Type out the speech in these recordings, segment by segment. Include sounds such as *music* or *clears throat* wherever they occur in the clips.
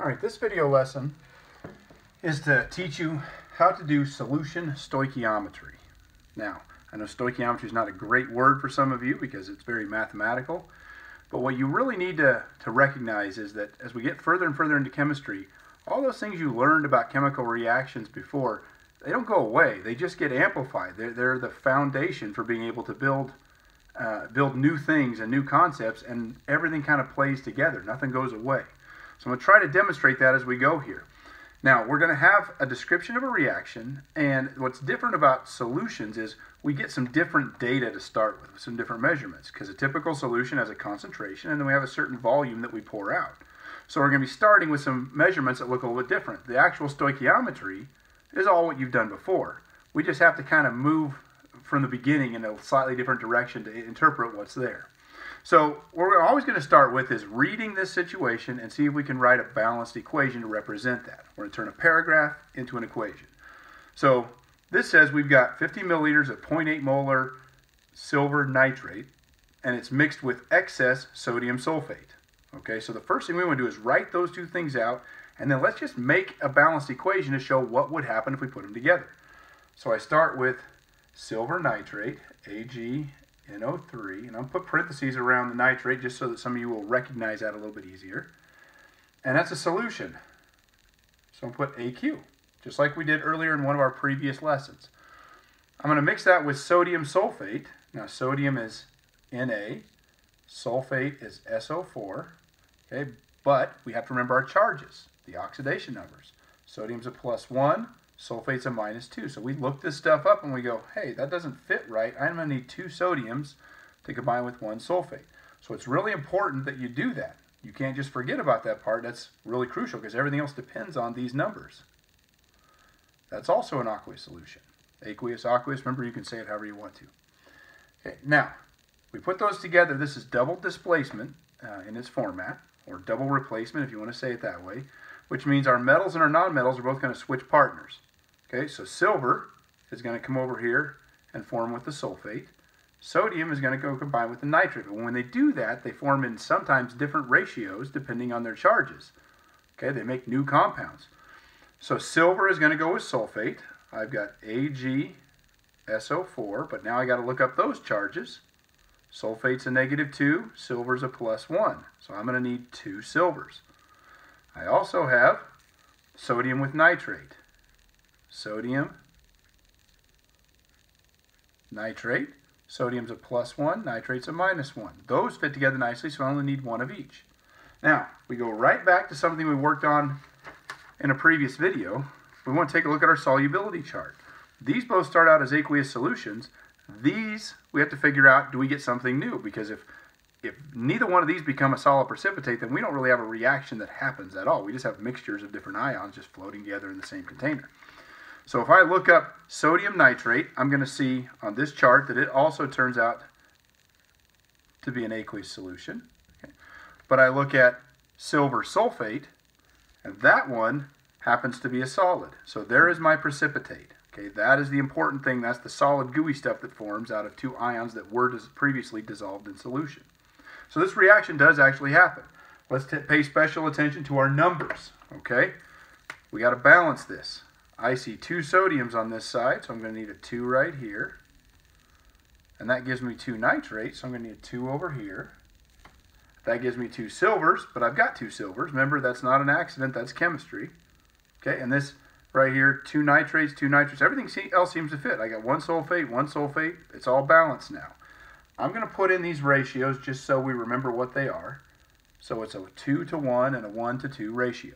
All right, this video lesson is to teach you how to do solution stoichiometry. Now, I know stoichiometry is not a great word for some of you because it's very mathematical, but what you really need to, to recognize is that as we get further and further into chemistry, all those things you learned about chemical reactions before, they don't go away. They just get amplified. They're, they're the foundation for being able to build uh, build new things and new concepts, and everything kind of plays together. Nothing goes away. So I'm going to try to demonstrate that as we go here. Now, we're going to have a description of a reaction, and what's different about solutions is we get some different data to start with, some different measurements, because a typical solution has a concentration, and then we have a certain volume that we pour out. So we're going to be starting with some measurements that look a little bit different. The actual stoichiometry is all what you've done before. We just have to kind of move from the beginning in a slightly different direction to interpret what's there. So what we're always going to start with is reading this situation and see if we can write a balanced equation to represent that. We're going to turn a paragraph into an equation. So this says we've got 50 milliliters of 0.8 molar silver nitrate, and it's mixed with excess sodium sulfate. Okay, so the first thing we want to do is write those two things out, and then let's just make a balanced equation to show what would happen if we put them together. So I start with silver nitrate, AgNO3, Oh and I'll put parentheses around the nitrate just so that some of you will recognize that a little bit easier. And that's a solution. So I'll put AQ, just like we did earlier in one of our previous lessons. I'm going to mix that with sodium sulfate. Now sodium is Na, sulfate is SO4, okay, but we have to remember our charges, the oxidation numbers. Sodium's a plus 1, sulfate's a minus 2. So we look this stuff up and we go, hey, that doesn't fit right. I'm going to need two sodiums to combine with one sulfate. So it's really important that you do that. You can't just forget about that part. That's really crucial because everything else depends on these numbers. That's also an aqueous solution. Aqueous, aqueous, remember you can say it however you want to. Okay, now, we put those together. This is double displacement uh, in its format, or double replacement if you want to say it that way, which means our metals and our nonmetals are both going to switch partners. Okay, so silver is going to come over here and form with the sulfate. Sodium is going to go combine with the nitrate. But when they do that, they form in sometimes different ratios depending on their charges. Okay, they make new compounds. So silver is going to go with sulfate. I've got AgSO4, but now I got to look up those charges. Sulfate's a negative 2, silver's a plus 1. So I'm going to need two silvers. I also have sodium with nitrate sodium, nitrate. Sodium's a plus 1, nitrate's a minus 1. Those fit together nicely, so I only need one of each. Now, we go right back to something we worked on in a previous video. We want to take a look at our solubility chart. These both start out as aqueous solutions. These, we have to figure out, do we get something new? Because if if neither one of these become a solid precipitate, then we don't really have a reaction that happens at all. We just have mixtures of different ions just floating together in the same container. So if I look up sodium nitrate, I'm going to see on this chart that it also turns out to be an aqueous solution. But I look at silver sulfate, and that one happens to be a solid. So there is my precipitate. Okay, that is the important thing. That's the solid gooey stuff that forms out of two ions that were previously dissolved in solution. So this reaction does actually happen. Let's pay special attention to our numbers. Okay, we got to balance this. I see two sodiums on this side, so I'm going to need a 2 right here. And that gives me two nitrates, so I'm going to need a 2 over here. That gives me two silvers, but I've got two silvers. Remember, that's not an accident, that's chemistry. Okay, and this right here, two nitrates, two nitrates, everything else seems to fit. I got one sulfate, one sulfate, it's all balanced now. I'm going to put in these ratios just so we remember what they are. So it's a 2 to 1 and a 1 to 2 ratio.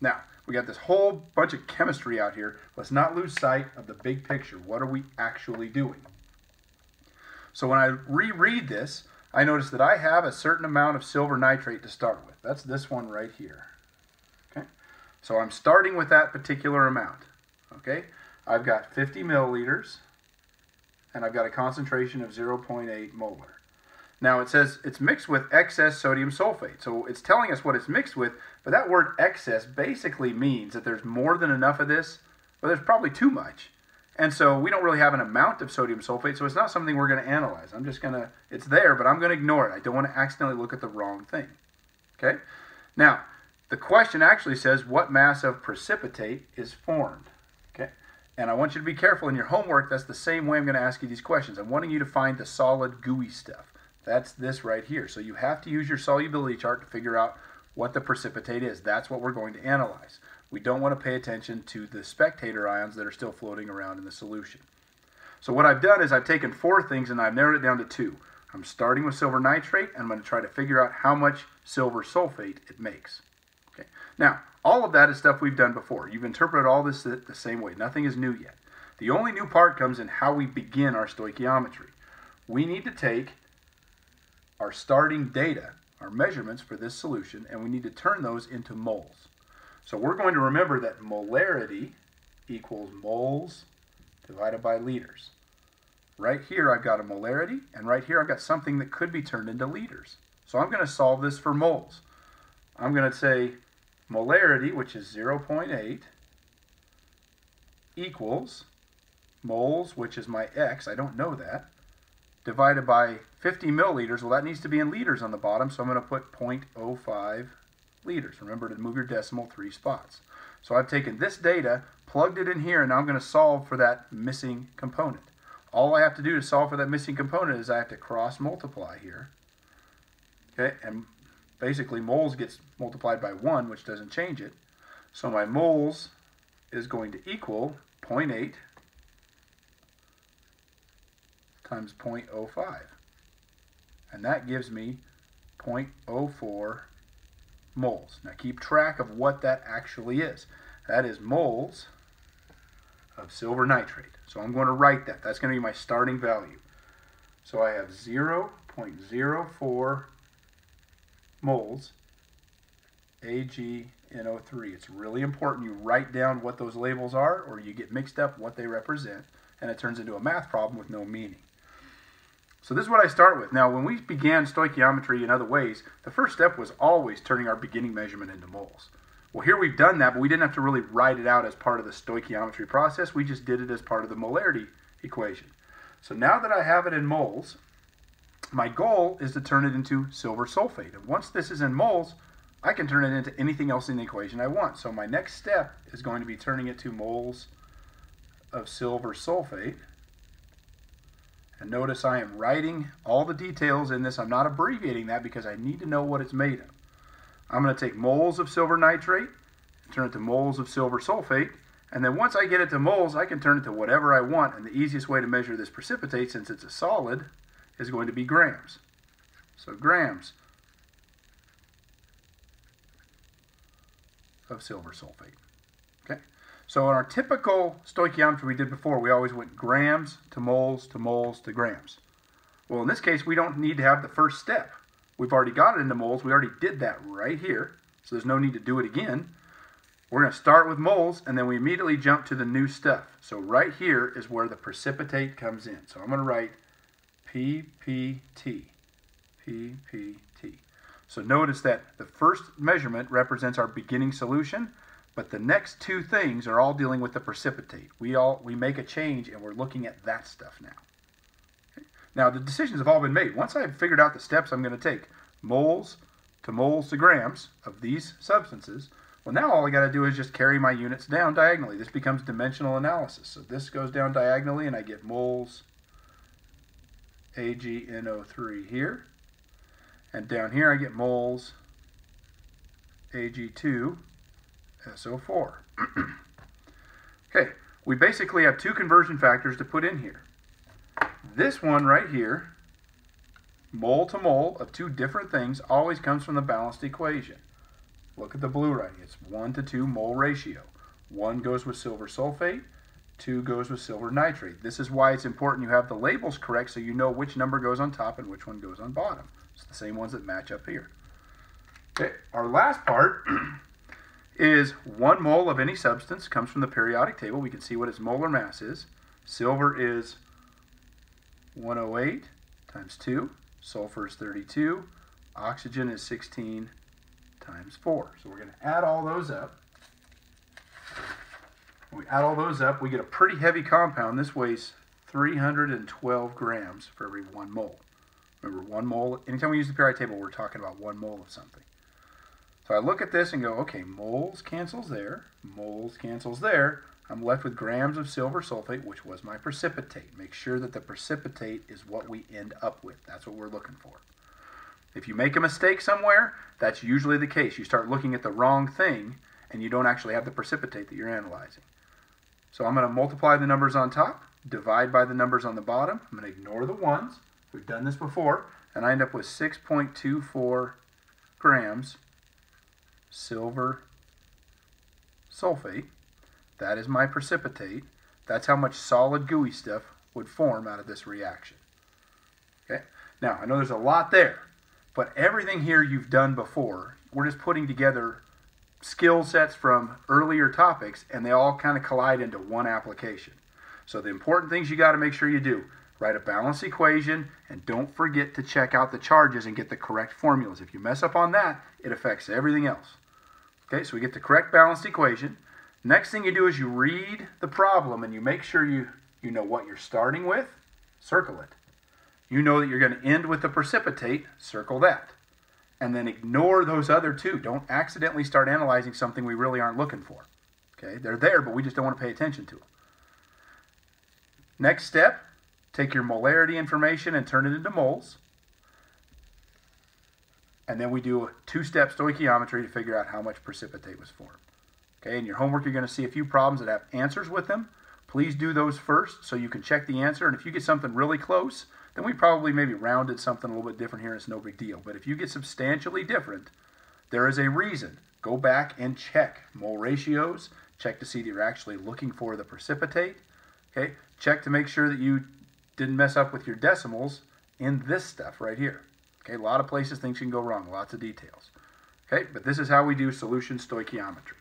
Now, we got this whole bunch of chemistry out here. Let's not lose sight of the big picture. What are we actually doing? So when I reread this, I notice that I have a certain amount of silver nitrate to start with. That's this one right here. Okay, So I'm starting with that particular amount. Okay, I've got 50 milliliters, and I've got a concentration of 0.8 molar. Now it says it's mixed with excess sodium sulfate. So it's telling us what it's mixed with, but that word excess basically means that there's more than enough of this, but there's probably too much. And so we don't really have an amount of sodium sulfate, so it's not something we're going to analyze. I'm just going to, it's there, but I'm going to ignore it. I don't want to accidentally look at the wrong thing. Okay? Now, the question actually says what mass of precipitate is formed. Okay, and I want you to be careful in your homework. That's the same way I'm going to ask you these questions. I'm wanting you to find the solid gooey stuff. That's this right here. So you have to use your solubility chart to figure out what the precipitate is. That's what we're going to analyze. We don't want to pay attention to the spectator ions that are still floating around in the solution. So what I've done is I've taken four things and I've narrowed it down to two. I'm starting with silver nitrate and I'm going to try to figure out how much silver sulfate it makes. Okay. Now, all of that is stuff we've done before. You've interpreted all this the same way. Nothing is new yet. The only new part comes in how we begin our stoichiometry. We need to take our starting data, our measurements for this solution, and we need to turn those into moles. So we're going to remember that molarity equals moles divided by liters. Right here I've got a molarity, and right here I've got something that could be turned into liters. So I'm going to solve this for moles. I'm going to say molarity, which is 0.8, equals moles, which is my x, I don't know that, divided by 50 milliliters. Well, that needs to be in liters on the bottom, so I'm going to put 0.05 liters. Remember to move your decimal three spots. So I've taken this data, plugged it in here, and now I'm going to solve for that missing component. All I have to do to solve for that missing component is I have to cross multiply here. Okay, and basically moles gets multiplied by 1, which doesn't change it. So my moles is going to equal 0.8 times 0.05. And that gives me 0.04 moles. Now keep track of what that actually is. That is moles of silver nitrate. So I'm going to write that. That's going to be my starting value. So I have 0.04 moles AgNO3. It's really important you write down what those labels are or you get mixed up what they represent and it turns into a math problem with no meaning. So this is what I start with. Now, when we began stoichiometry in other ways, the first step was always turning our beginning measurement into moles. Well, here we've done that, but we didn't have to really write it out as part of the stoichiometry process. We just did it as part of the molarity equation. So now that I have it in moles, my goal is to turn it into silver sulfate. And once this is in moles, I can turn it into anything else in the equation I want. So my next step is going to be turning it to moles of silver sulfate. And notice I am writing all the details in this. I'm not abbreviating that because I need to know what it's made of. I'm going to take moles of silver nitrate, turn it to moles of silver sulfate, and then once I get it to moles, I can turn it to whatever I want. And the easiest way to measure this precipitate, since it's a solid, is going to be grams. So grams of silver sulfate. Okay. So in our typical stoichiometry we did before, we always went grams to moles to moles to grams. Well, in this case, we don't need to have the first step. We've already got it into moles. We already did that right here, so there's no need to do it again. We're going to start with moles, and then we immediately jump to the new stuff. So right here is where the precipitate comes in. So I'm going to write PPT. PPT. So notice that the first measurement represents our beginning solution. But the next two things are all dealing with the precipitate. We all we make a change and we're looking at that stuff now. Okay. Now the decisions have all been made. Once I've figured out the steps I'm going to take, moles to moles to grams of these substances, well now all I got to do is just carry my units down diagonally. This becomes dimensional analysis. So this goes down diagonally and I get moles AgNO3 here. And down here I get moles Ag2 SO4. *clears throat* okay, we basically have two conversion factors to put in here. This one right here, mole to mole of two different things, always comes from the balanced equation. Look at the blue writing. It's 1 to 2 mole ratio. 1 goes with silver sulfate, 2 goes with silver nitrate. This is why it's important you have the labels correct so you know which number goes on top and which one goes on bottom. It's the same ones that match up here. Okay, our last part *clears throat* is one mole of any substance comes from the periodic table. We can see what its molar mass is. Silver is 108 times 2. Sulfur is 32. Oxygen is 16 times 4. So we're going to add all those up. When we add all those up, we get a pretty heavy compound. This weighs 312 grams for every one mole. Remember, one mole, anytime we use the periodic table, we're talking about one mole of something. So I look at this and go, okay, moles cancels there, moles cancels there. I'm left with grams of silver sulfate, which was my precipitate. Make sure that the precipitate is what we end up with. That's what we're looking for. If you make a mistake somewhere, that's usually the case. You start looking at the wrong thing and you don't actually have the precipitate that you're analyzing. So I'm going to multiply the numbers on top, divide by the numbers on the bottom. I'm going to ignore the ones. We've done this before. And I end up with 6.24 grams silver sulfate. That is my precipitate. That's how much solid gooey stuff would form out of this reaction. Okay. Now, I know there's a lot there, but everything here you've done before. We're just putting together skill sets from earlier topics, and they all kind of collide into one application. So the important things you got to make sure you do, write a balanced equation, and don't forget to check out the charges and get the correct formulas. If you mess up on that, it affects everything else. Okay, so we get the correct balanced equation. Next thing you do is you read the problem and you make sure you, you know what you're starting with, circle it. You know that you're going to end with the precipitate, circle that. And then ignore those other two. Don't accidentally start analyzing something we really aren't looking for. Okay, they're there, but we just don't want to pay attention to them. Next step, take your molarity information and turn it into moles. And then we do a two-step stoichiometry to figure out how much precipitate was formed. Okay, in your homework, you're going to see a few problems that have answers with them. Please do those first so you can check the answer. And if you get something really close, then we probably maybe rounded something a little bit different here. It's no big deal. But if you get substantially different, there is a reason. Go back and check mole ratios. Check to see that you're actually looking for the precipitate. Okay, check to make sure that you didn't mess up with your decimals in this stuff right here. Okay, a lot of places things can go wrong, lots of details. Okay, but this is how we do solution stoichiometry.